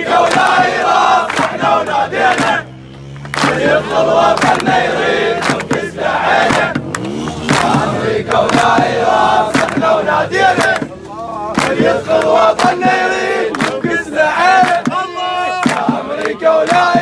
أمريكا ولا إيران صحنا ونادينا من يبطل وطننا يريد ننقذ عينه أمريكا ولا إيران صحنا ونادينا من يدخل وطننا يريد ننقذ عينه أمريكا ولا